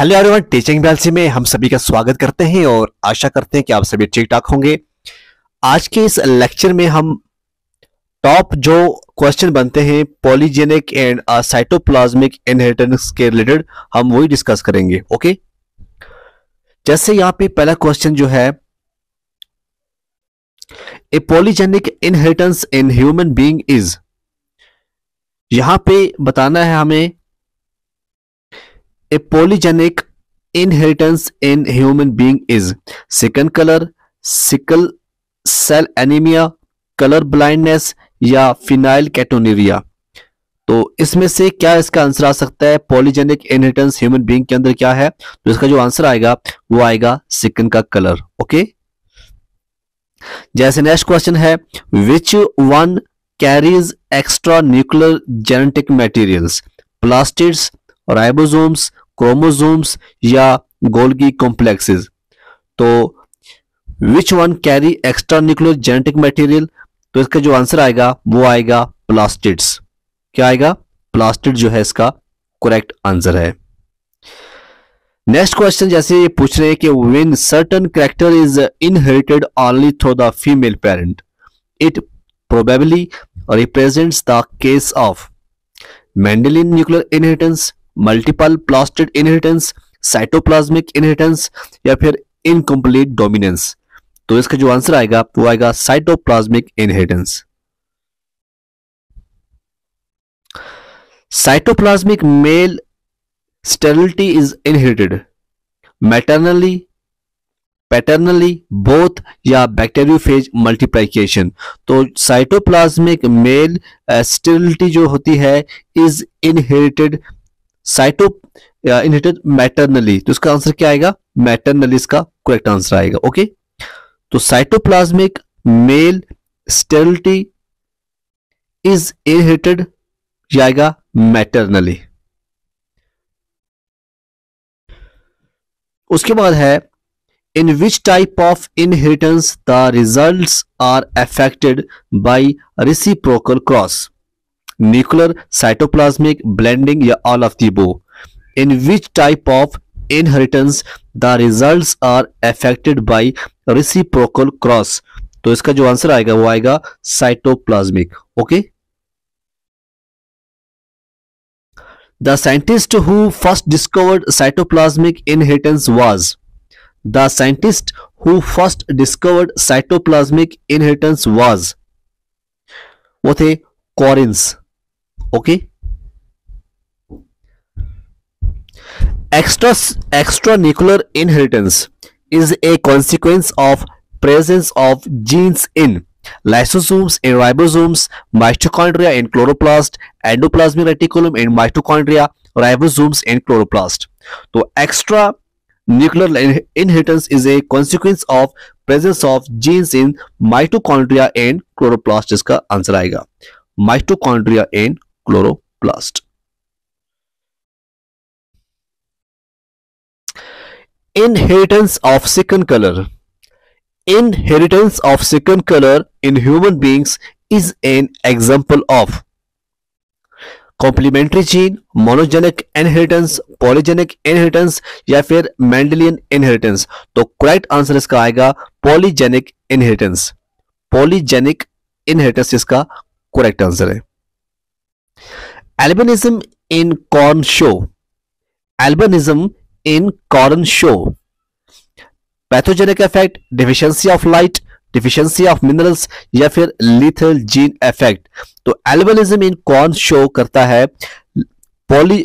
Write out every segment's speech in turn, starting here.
Hello everyone, teaching बैलसी में हम सभी का स्वागत करते हैं और आशा करते हैं कि आप सभी ठीक ठाक होंगे। आज के इस लेक्चर में हम टॉप जो क्वेश्चन बनते हैं, पॉलीजेनिक एंड साइटोप्लाज्मिक इनहेरिटेंस के रिलेटेड, हम वही डिस्कस करेंगे, ओके? जैसे यहाँ पे पहला क्वेश्चन जो है, a polygenic inheritance in human being is? यहाँ पे बताना है हमें a polygenic inheritance in human being is second color, sickle cell anemia colour blindness या फिनाइल कैटोनेरिया तो इसमें से क्या इसका आंसर आ सकता है? पॉलीजेनिक इनहेरिटेंस ह्यूमन बीइंग के अंदर क्या है? तो इसका जो आंसर आएगा, वो आएगा सिकन का कलर ओके जैसे नेक्स्ट क्वेश्चन है which one carries extra nuclear genetic materials plastids ribosomes chromosomes या गोल्गी कॉम्प्लेक्सेस तो which one carry extra nuclear genetic material तो इसका जो आंसर आएगा, वो आएगा प्लास्टिड्स क्या आएगा? प्लास्टिड जो है इसका करेक्ट आंसर है. नेक्स्ट क्वेश्चन जैसे ये पूछ रहे हैं कि when certain character is inherited only through the female parent it probably represents the case of Mendelian nuclear inheritance multiple plastid inheritance cytoplasmic inheritance या फिर इनकम्प्लीट डोमिनेंस तो इसका जो आंसर आएगा, वो आएगा cytoplasmic inheritance cytoplasmic male sterility is inherited maternally paternally both या bacteriophage multiplication तो साइटोप्लाज्मिक मेल स्टेरिलिटी जो होती है is inherited cyto inherited maternally तो इसका आंसर क्या आएगा? मैटरनली इसका करेक्ट आंसर आएगा ओके तो cytoplasmic male sterility is inherited जाएगा मैटरनली उसके बाद है in which type of inheritance the results are affected by reciprocal cross nuclear cytoplasmic blending या ऑल ऑफ़ दी बो in which type of inheritance the result are affected by reciprocal cross तो इसका जो answer आएगा, वो आएगा cytoplasmic okay the scientist who first discovered cytoplasmic inheritance was the scientist who first discovered cytoplasmic inheritance was वो थे Correns okay extra extranuclear inheritance is a consequence of presence of genes in lysosomes in ribosomes mitochondria in chloroplast endoplasmic reticulum in mitochondria ribosomes in chloroplast so extra nuclear inheritance is a consequence of presence of genes in mitochondria and chloroplast इसका answer आएगा mitochondria and chloroplast. Inheritance of second colour inheritance of second colour in human beings is an example of complementary gene monogenic inheritance polygenic inheritance या फिर Mendelian inheritance तो correct answer इसका आएगा polygenic inheritance polygenic inheritance इसका correct answer है। Albinism in corn show. Albinism in corn show. Pathogenic effect, deficiency of light, deficiency of minerals या फिर lethal gene effect तो एल्बनिज्म इन कॉर्न शो करता है poly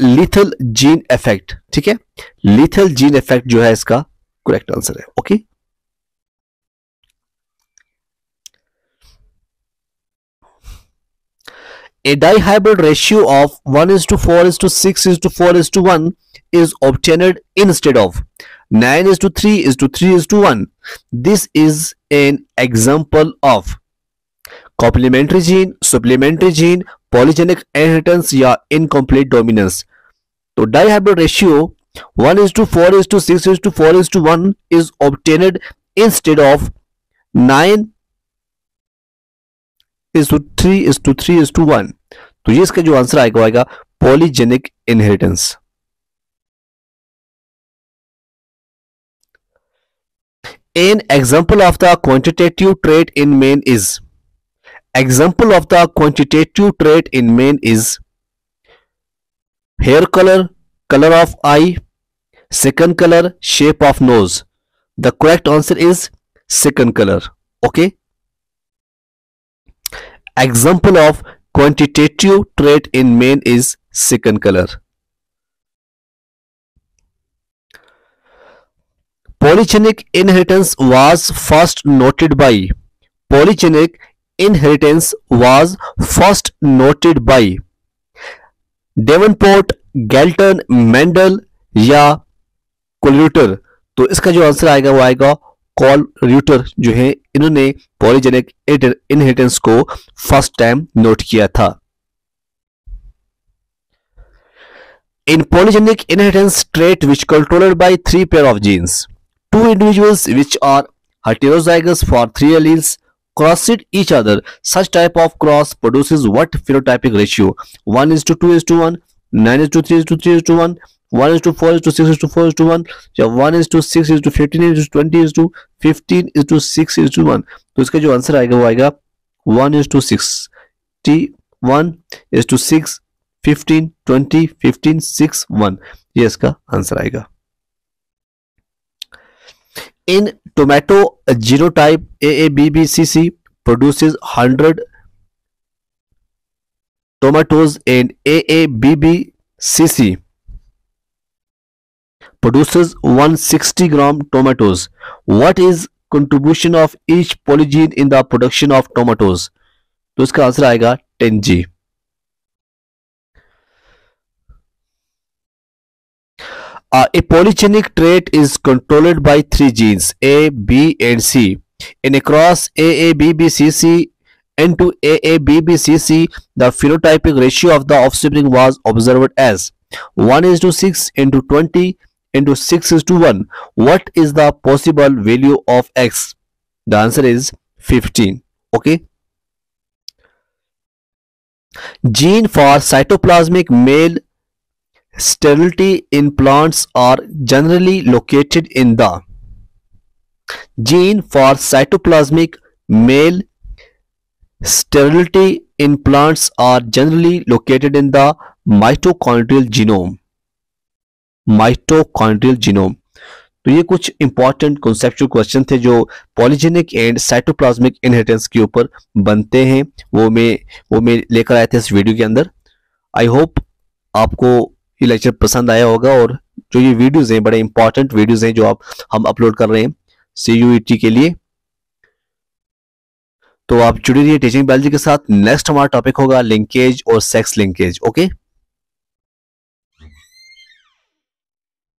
lethal gene effect ठीक है? Lethal gene effect जो है इसका करेक्ट आंसर है. Okay A dihybrid ratio of 1 is to 4 is to 6 is to 4 is to 1 is obtained instead of 9 is to 3 is to 3 is to 1. This is an example of complementary gene, supplementary gene, polygenic inheritance या incomplete dominance. तो dihybrid ratio 1 is to 4 is to 6 is to 4 is to 1 is obtained instead of 9 is to three is to three is to one तो ये इसका जो answer आएगा आएगा polygenic inheritance an example of the quantitative trait in men is example of the quantitative trait in men is hair colour colour of eye skin colour shape of nose the correct answer is skin colour Okay. Example of quantitative trait in men is second color. Polygenic inheritance was first noted by polygenic inheritance was first noted by Davenport Galton Mendel या Koelreuter तो इसका जो answer आएगा वो आएगा Kölreuter जो है, इन्होंने पॉलीजेनिक इनहेरिटेंस को फ़र्स्ट टाइम नोट किया था। In polygenic inheritance trait which controlled by three pair of genes two individuals which are heterozygous for three alleles cross it each other such type of cross produces what phenotypic ratio one is to two is to one nine is to three is to three is to one one is to four is to six is to four is to one या one is to six is to fifteen is to twenty is to fifteen is to six is to one तो इसका जो answer आएगा वो आएगा one is to six T one is to six fifteen twenty fifteen six one ये इसका answer आएगा in tomato zero type A A B B C C produces hundred tomatoes and AABBCC produces 160 gram tomatoes. What is contribution of each polygene in the production of tomatoes? तो इसका answer आएगा 10G. Uh, a polygenic trait is controlled by three genes A, B, and C. In a cross into AABBCC, the phenotypic ratio of the offspring was observed as 1 is to 6 into 20 into 6 is to 1. What is the possible value of X? The answer is 15. Okay. Gene for cytoplasmic male Sterility in plants are generally located in the gene for cytoplasmic male sterility in plants are generally located in the mitochondrial genome. Mitochondrial genome. तो ये कुछ important conceptual question थे जो polygenic and cytoplasmic inheritance के ऊपर बनते हैं। वो मैं वो मैं लेकर आए थे इस वीडियो के अंदर। आई होप आपको ये लेक्चर पसंद आया होगा और जो ये वीडियोस हैं, बड़े इंपॉर्टेंट वीडियोस हैं जो आप, हम अपलोड कर रहे हैं। सी के लिए। तो आप जुड़ी रहिए टीचिंग बायोलॉजी के साथ। नेक्स्ट हमारा टॉपिक होगा लिंकेज और सेक्स लिंकेज ओके